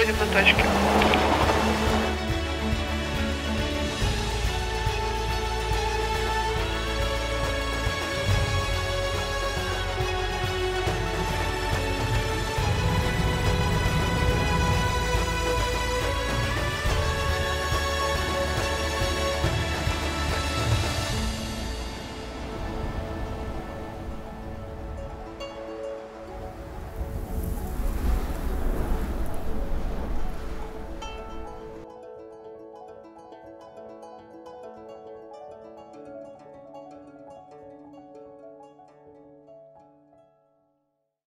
уходим на тачке.